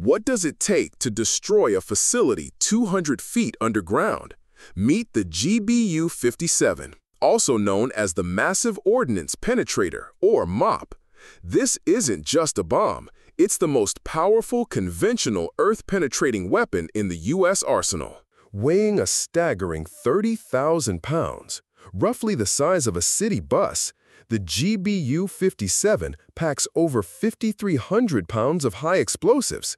What does it take to destroy a facility 200 feet underground? Meet the GBU-57, also known as the Massive Ordnance Penetrator, or MOP. This isn't just a bomb, it's the most powerful conventional earth-penetrating weapon in the U.S. arsenal. Weighing a staggering 30,000 pounds, roughly the size of a city bus, the GBU-57 packs over 5,300 pounds of high explosives.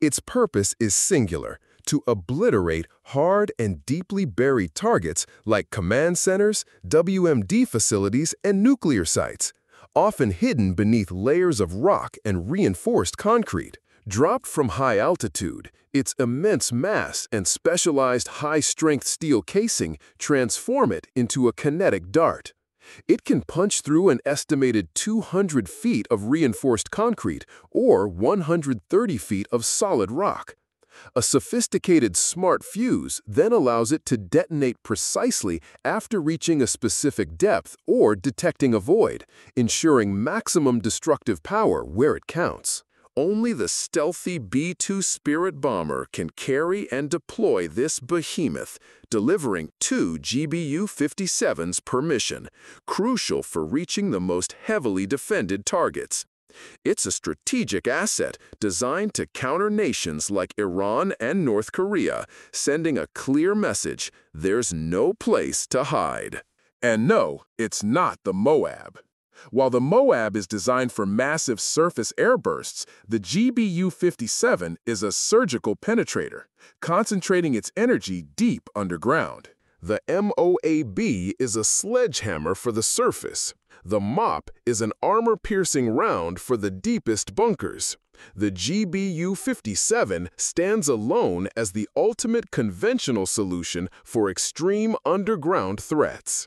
Its purpose is singular, to obliterate hard and deeply buried targets like command centers, WMD facilities, and nuclear sites, often hidden beneath layers of rock and reinforced concrete. Dropped from high altitude, its immense mass and specialized high-strength steel casing transform it into a kinetic dart. It can punch through an estimated 200 feet of reinforced concrete or 130 feet of solid rock. A sophisticated smart fuse then allows it to detonate precisely after reaching a specific depth or detecting a void, ensuring maximum destructive power where it counts. Only the stealthy B-2 Spirit bomber can carry and deploy this behemoth, delivering two GBU-57s per mission, crucial for reaching the most heavily defended targets. It's a strategic asset designed to counter nations like Iran and North Korea, sending a clear message, there's no place to hide. And no, it's not the MOAB. While the MOAB is designed for massive surface airbursts, the GBU-57 is a surgical penetrator, concentrating its energy deep underground. The MOAB is a sledgehammer for the surface. The MOP is an armor-piercing round for the deepest bunkers. The GBU-57 stands alone as the ultimate conventional solution for extreme underground threats.